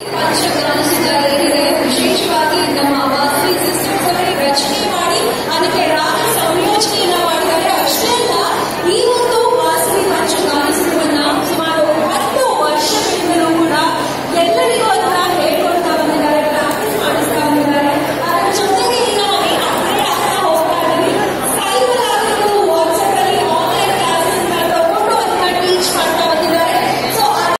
पंचगण विशेषवादी नमा